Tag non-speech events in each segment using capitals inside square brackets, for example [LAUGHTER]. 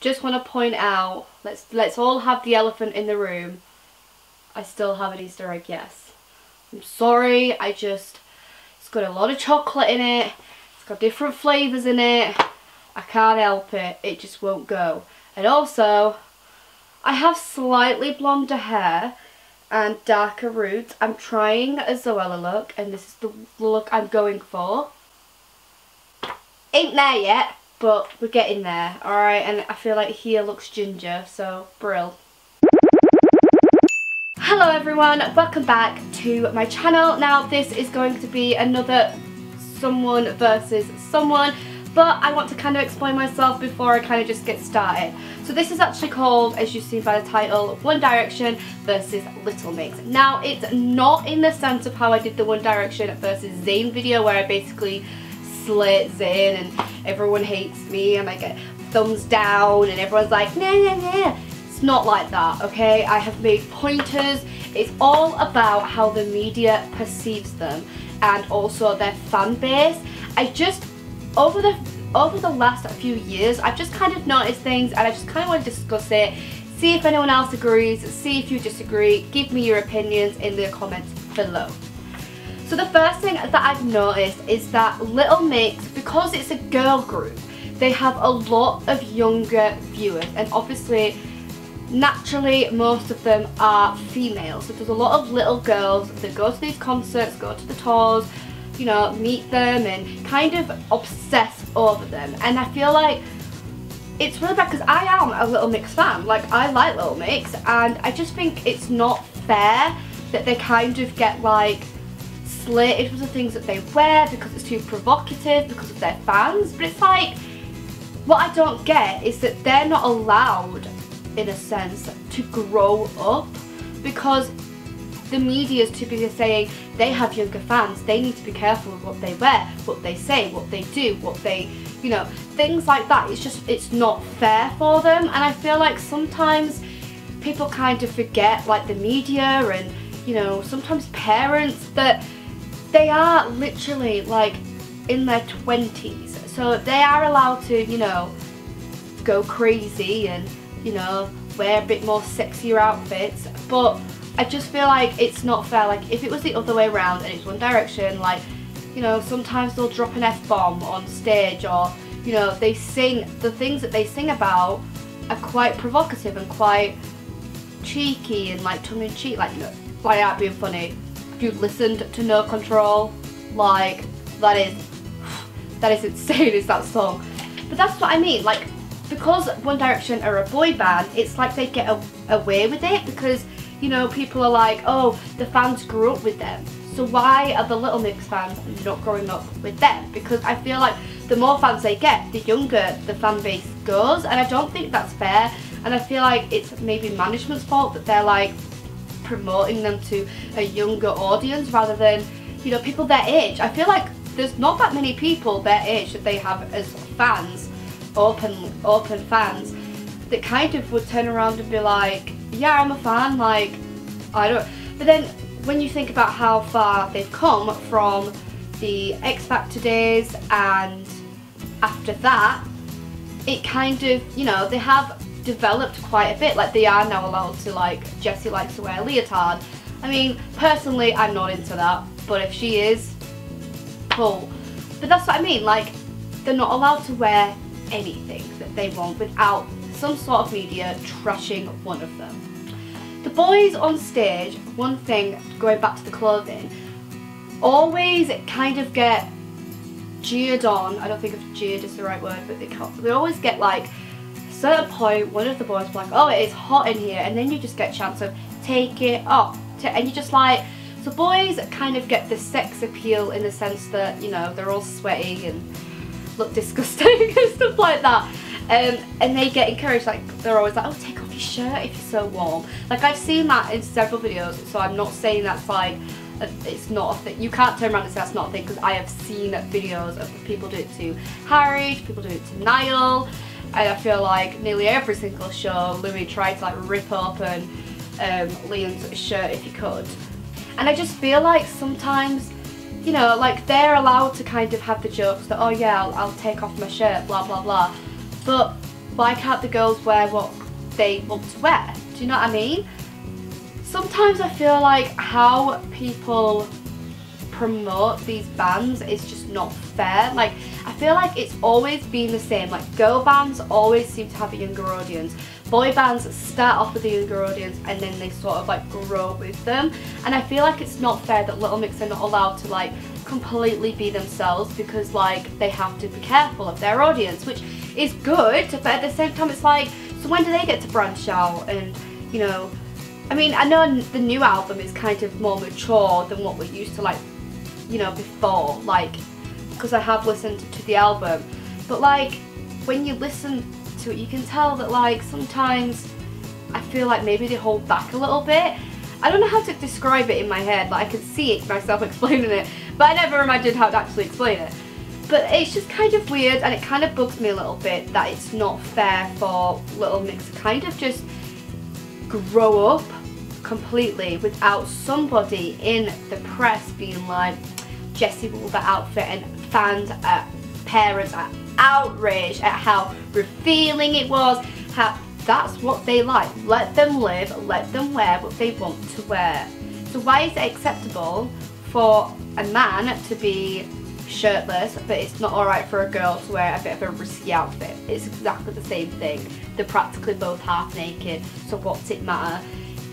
just want to point out, let's let's all have the elephant in the room. I still have an Easter egg, yes. I'm sorry, I just, it's got a lot of chocolate in it. It's got different flavours in it. I can't help it, it just won't go. And also, I have slightly blonder hair and darker roots. I'm trying a Zoella look and this is the look I'm going for. Ain't there yet, but we're getting there, alright? And I feel like here looks ginger, so brill. Hello everyone, welcome back to my channel. Now this is going to be another someone versus someone but I want to kind of explain myself before I kind of just get started. So this is actually called, as you've seen by the title, One Direction versus Little Mix. Now it's not in the sense of how I did the One Direction versus Zayn video where I basically slit in and everyone hates me and I get thumbs down and everyone's like, nah, nah, nah. It's not like that, okay? I have made pointers. It's all about how the media perceives them and also their fan base. I just over the over the last few years I've just kind of noticed things and I just kind of want to discuss it see if anyone else agrees see if you disagree give me your opinions in the comments below so the first thing that I've noticed is that Little Mix because it's a girl group they have a lot of younger viewers and obviously naturally most of them are female so there's a lot of little girls that go to these concerts go to the tours you know, meet them and kind of obsess over them. And I feel like it's really bad because I am a Little Mix fan. Like, I like Little Mix and I just think it's not fair that they kind of get like slated for the things that they wear because it's too provocative because of their fans. But it's like, what I don't get is that they're not allowed, in a sense, to grow up because the media is typically saying they have younger fans, they need to be careful with what they wear, what they say, what they do, what they, you know, things like that. It's just, it's not fair for them. And I feel like sometimes people kind of forget, like the media and, you know, sometimes parents, that they are literally like in their 20s. So they are allowed to, you know, go crazy and, you know, wear a bit more sexier outfits. But I just feel like it's not fair. Like if it was the other way around and it's One Direction, like you know, sometimes they'll drop an F-bomb on stage or you know, they sing, the things that they sing about are quite provocative and quite cheeky and like tongue-in-cheek, like, like out being funny. If you listened to No Control, like, that is, that is insane is that song. But that's what I mean, like, because One Direction are a boy band, it's like they get a, away with it because you know, people are like, oh, the fans grew up with them. So why are the Little Mix fans not growing up with them? Because I feel like the more fans they get, the younger the fan base goes. And I don't think that's fair. And I feel like it's maybe management's fault that they're like promoting them to a younger audience rather than, you know, people their age. I feel like there's not that many people their age that they have as fans, open, open fans, that kind of would turn around and be like, yeah, I'm a fan, like, I don't, but then when you think about how far they've come from the X Factor days and after that, it kind of, you know, they have developed quite a bit, like they are now allowed to, like, Jesy likes to wear leotard. I mean, personally, I'm not into that, but if she is, cool. But that's what I mean, like, they're not allowed to wear anything that they want without some sort of media trashing one of them. The boys on stage, one thing, going back to the clothing, always kind of get jeered on. I don't think if jeered is the right word, but they, they always get like, certain point, one of the boys like, oh, it's hot in here, and then you just get a chance of take it off. And you're just like, so boys kind of get the sex appeal in the sense that, you know, they're all sweaty and look [LAUGHS] disgusting and stuff like that. Um, and they get encouraged, like they're always like, oh take off your shirt if you're so warm. Like I've seen that in several videos, so I'm not saying that's like, it's not a thing. You can't turn around and say that's not a thing because I have seen videos of people do it to Harry, people do it to Niall, and I feel like nearly every single show Louis tried to like rip open um, Liam's shirt if he could. And I just feel like sometimes you know, like they're allowed to kind of have the jokes that, oh yeah, I'll, I'll take off my shirt, blah, blah, blah. But why can't the girls wear what they want to wear? Do you know what I mean? Sometimes I feel like how people promote these bands is just not fair. Like, I feel like it's always been the same. Like, girl bands always seem to have a younger audience. Boy bands start off with a younger audience and then they sort of like grow with them. And I feel like it's not fair that Little Mix are not allowed to like completely be themselves because like they have to be careful of their audience, which is good, but at the same time it's like, so when do they get to branch out and, you know, I mean, I know the new album is kind of more mature than what we're used to like you know, before, like, because I have listened to the album. But like, when you listen to it, you can tell that like, sometimes I feel like maybe they hold back a little bit. I don't know how to describe it in my head, like I can see it myself [LAUGHS] explaining it, but I never imagined how to actually explain it. But it's just kind of weird and it kind of bugs me a little bit that it's not fair for Little Mix to kind of just grow up completely without somebody in the press being like, Jesy wore that outfit and fans, uh, parents are outraged at how revealing it was, how that's what they like. Let them live, let them wear what they want to wear. So why is it acceptable for a man to be shirtless but it's not alright for a girl to wear a bit of a risky outfit? It's exactly the same thing. They're practically both half naked, so what's it matter?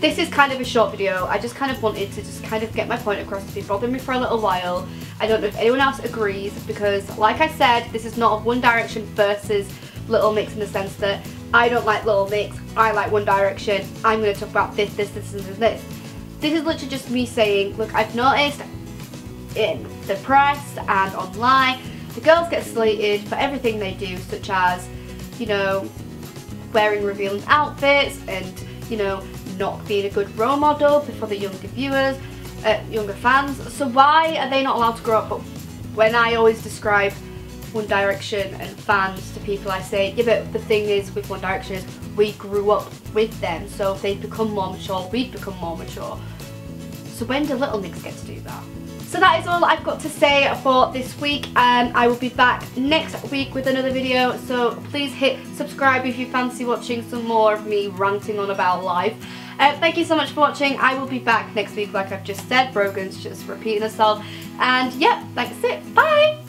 This is kind of a short video. I just kind of wanted to just kind of get my point across. It's been bothering me for a little while. I don't know if anyone else agrees because like I said, this is not One Direction versus Little Mix in the sense that I don't like Little Mix, I like One Direction, I'm going to talk about this, this, this, and this. This is literally just me saying, look, I've noticed in the press and online, the girls get slated for everything they do, such as, you know, wearing revealing outfits and, you know, not being a good role model for the younger viewers, uh, younger fans. So why are they not allowed to grow up? But when I always describe One Direction and fans to people, I say, yeah, but the thing is with One Direction is we grew up with them. So if they become more mature, we'd become more mature. So when do Little Mix get to do that? So that is all I've got to say for this week and I will be back next week with another video so please hit subscribe if you fancy watching some more of me ranting on about life. Uh, thank you so much for watching. I will be back next week like I've just said. Brogan's just repeating herself. And yeah, that's it. Bye!